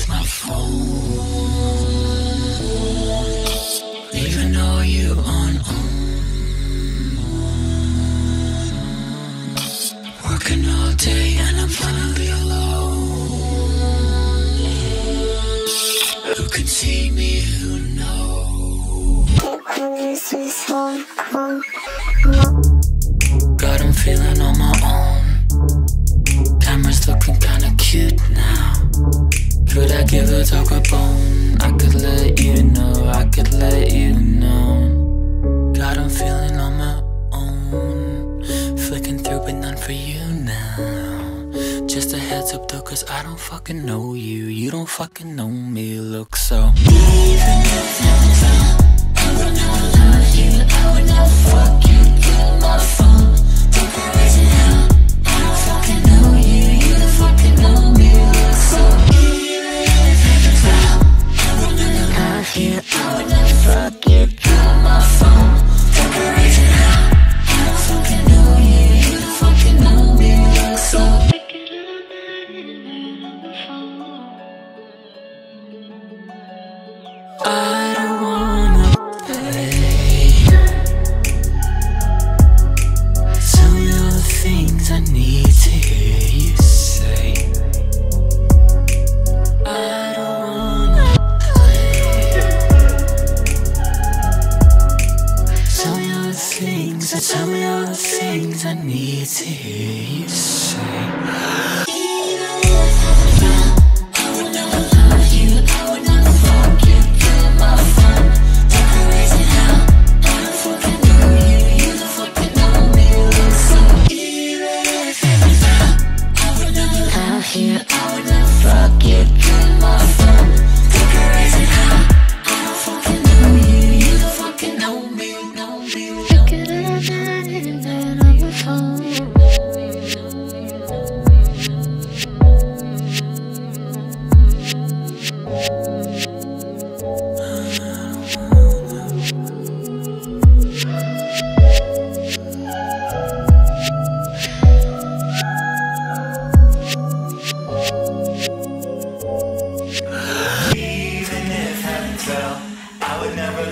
with my phone. Even though you on own. Working all day and I'm finally alone. Who can see me? Who knows? God, I'm feeling on my own. Could give a bone? I could let you know, I could let you know. God, I'm feeling on my own. Flicking through, but none for you now. Just a heads up though, cause I don't fucking know you. You don't fucking know me. Look so. Even if I you. Fuck you. Kill my phone. I fucking know you. You fucking know me. So. I all the things I need to hear you say.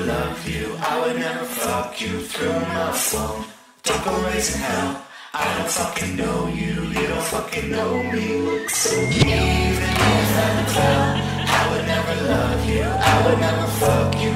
Love you. I would never fuck you through my phone. Don't go raising hell. I don't fucking know you. You don't fucking know me. So even if heaven fell, I would never love you. I would never fuck you